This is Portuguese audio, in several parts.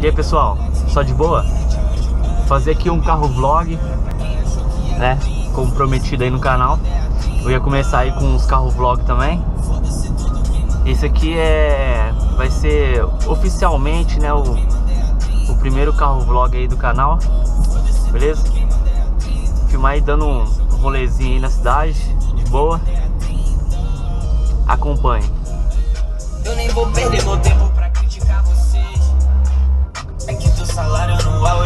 E aí pessoal, só de boa? Fazer aqui um carro vlog, né? Como prometido aí no canal. Eu ia começar aí com uns carros vlog também. Esse aqui é. Vai ser oficialmente, né? O, o primeiro carro vlog aí do canal. Beleza? Filmar aí dando um rolezinho aí na cidade, de boa. Acompanhe. Eu nem vou perder meu tempo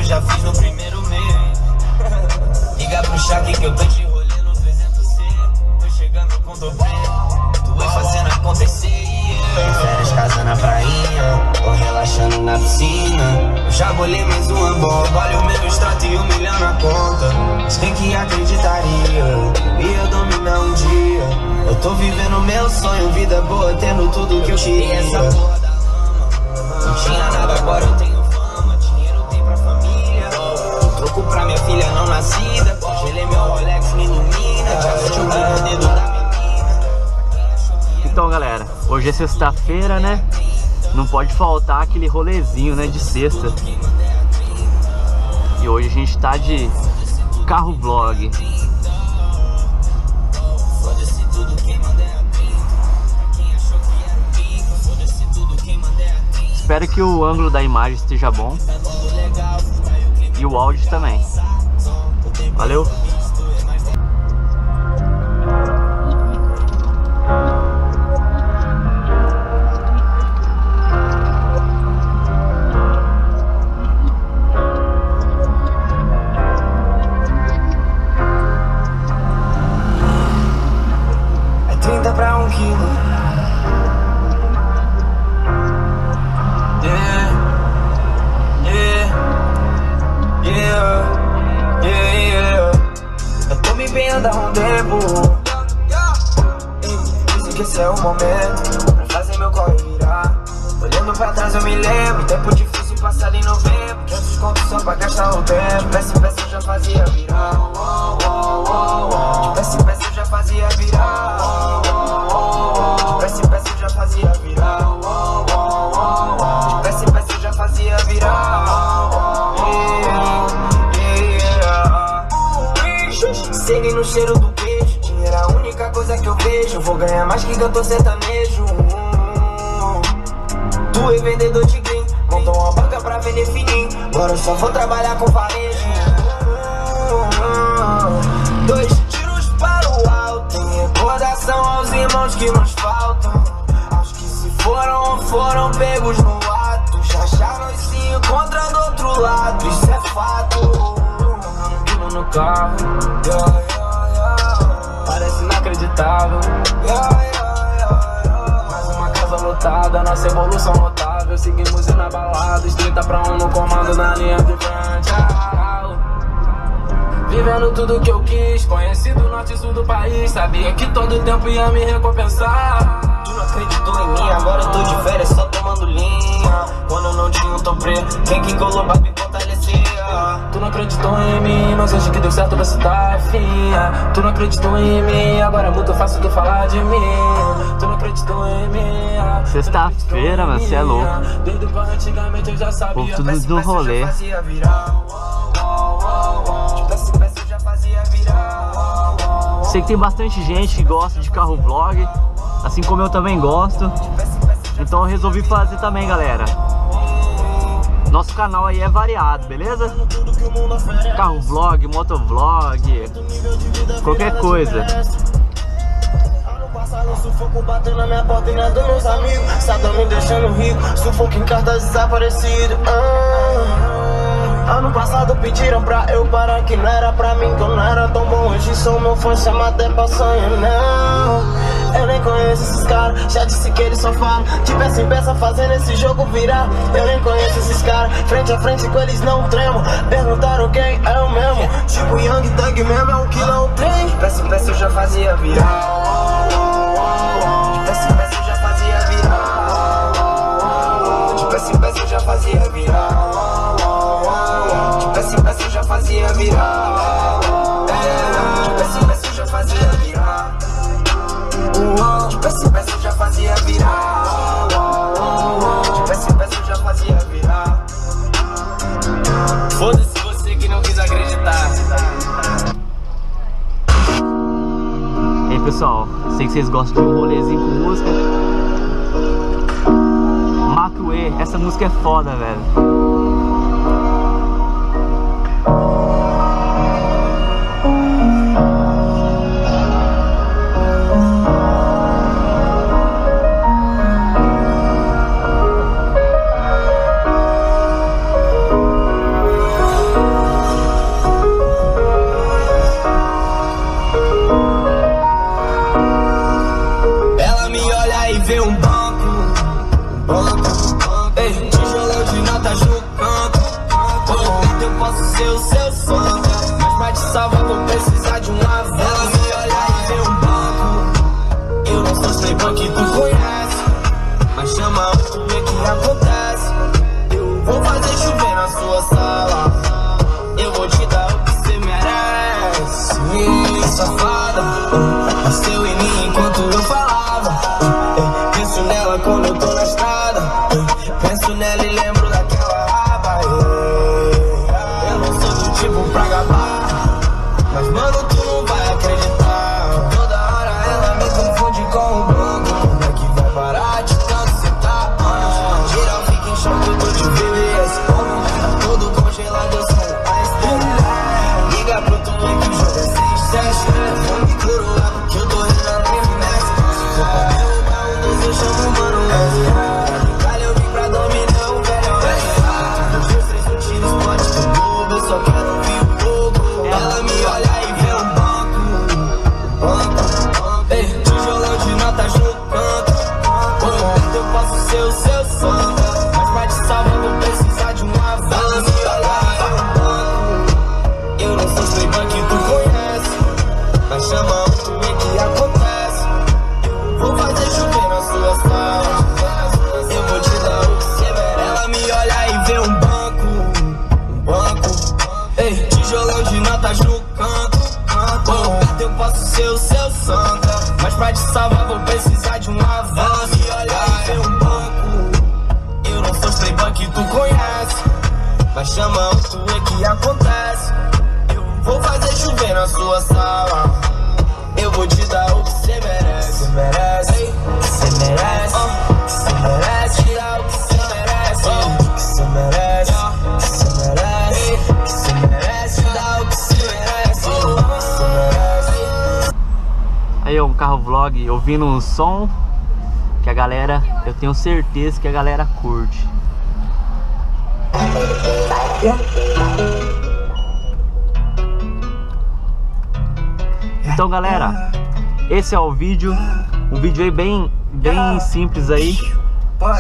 já fiz no primeiro mês. Liga pro Shaq que eu tô te rolando 300C. Tô chegando com dobrê. Tu vai fazendo acontecer. Yeah. Férias, casa na prainha. Tô relaxando na piscina. Eu já bolei mais uma bomba. Olha o meu extrato e um milhão na conta. Quem que acreditaria? Ia dominar um dia. Eu tô vivendo meu sonho, vida boa, tendo tudo que eu queria. Essa porra da lama. Não tinha nada, agora filha não nascida. Gelei meu Rolex, me ilumina. Já senti o dedo da menina. Então galera, hoje é sexta-feira, né? Não pode faltar aquele rolezinho, né? De sexta. E hoje a gente tá de carro vlog. É é pinta. Espero que o ângulo da imagem esteja bom Tá e o áudio também. Valeu? Pra trás eu me lembro, tempo difícil passado em novembro. 500 contos só pra gastar o tempo. De peça em peça eu já fazia virar. De peça em peça eu já fazia virar. De peça peça eu já fazia virar. De já fazia virar. Seguem no cheiro do beijo. Dinheiro é a única coisa que eu vejo. Vou ganhar mais que cantor sertanejo. Tu é vendedor de green. Montou uma banca pra vender fininho. Agora eu só vou trabalhar com varejo. Dois tiros para o alto. Em recordação aos irmãos que nos faltam. Acho que se foram, foram pegos no ato. Já já nós se encontra do outro lado. Isso é fato. Tudo no carro. Yeah, yeah. Parece inacreditável. Lotada, nossa evolução notável. Seguimos inabalados, 30 pra 1 no comando na linha de frente. Vivendo tudo que eu quis, conheci do norte e sul do país. Sabia que todo tempo ia me recompensar. Tu não acreditou em mim, agora eu tô de férias só tomando linha. Quando eu não tinha um toprê, quem que colou fortalecer? Tu não acreditou em mim, mas hoje que deu certo você tá afinha. Tu não acreditou em mim, agora é muito fácil tu falar de mim. Tu não acreditou em mim. Sexta-feira, mano, cê é louco. Desde quando antigamente eu já sabia. Povo tudo já rolê. virar. Sei que tem bastante gente que gosta de carro vlog, assim como eu também gosto. Já Então eu resolvi fazer também, galera. Nosso canal aí é variado, beleza? Carro vlog, motovlog, qualquer coisa. Ano passado, sufoco bateu na minha porta e na dos meus amigos. Sadam me deixando rico, sufoco em cartas desaparecido. Ah. Ano passado pediram pra eu parar que não era pra mim, que eu não era tão bom. Hoje sou meu fã, chama até pra sonho, não. Eu nem conheço esses caras, já disse que eles só falam De peça em peça fazendo esse jogo virar. Eu nem conheço esses caras, frente a frente com eles não tremo. Perguntaram quem é o mesmo. Tipo Young Thug mesmo, é um quilão trem De peça em peça eu já fazia virar. De peça em peça eu já fazia virar. Peça em peça eu já fazia virar. De peça em peça eu já fazia virar sei que vocês gostam de um rolezinho com música. Matue, essa música é foda, velho. Salvar vou precisar de um avião. Ela me olha e vê um banco. Eu não sou playboy que tu conhece. Mas chama o que acontece. Eu vou fazer chover na sua sala. Eu vou te dar o que você merece. Ih, safada. Nasceu em mim enquanto eu falava. Penso nela quando eu tô na estrada. Penso nela e lembro posso ser o seu santo. Mas pra te salvar vou precisar de um avanço. Ela me olha e vê um banco. Eu não sou playboy que tu conhece. Mas chama o vê que acontece. Vou fazer chover na sua sala. Eu vou te dar o que você merece. Ela me olha e vê um banco. Um banco. Ei, tijolão de notas no canto. Perto eu posso ser o seu santo. Mas pra te salvar vou precisar de um avanço. Chama o tu vê que acontece. Eu vou fazer chover na sua sala. Eu vou te dar o que você merece. Você merece, você merece, você merece. Te o que você merece. Você merece, você merece, você merece. Te dar o que você merece. Aí um carro vlog ouvindo um som que a galera, eu tenho certeza que a galera curte. Então galera, esse é o vídeo, um vídeo aí bem, bem simples aí,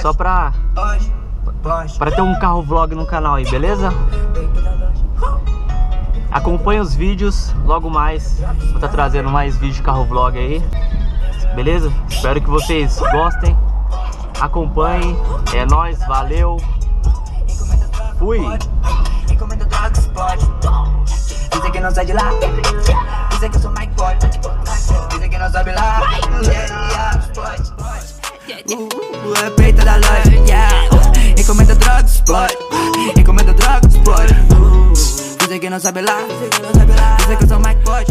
só pra, pra ter um carro vlog no canal aí, beleza? Acompanhe os vídeos, logo mais. Vou estar trazendo mais vídeos de carro vlog aí, beleza? Espero que vocês gostem, acompanhem, é nóis, valeu, fui! Encomenda droga explode Dizem que não sai de lá. Dizem que eu sou Mike Boy Dizem que não sobe lá. Yeah, yeah, explode Uh, é peita da loja yeah. Encomenda droga explode Encomenda droga explode Dizem que não sabe lá. Dizem que eu sou Mike Boy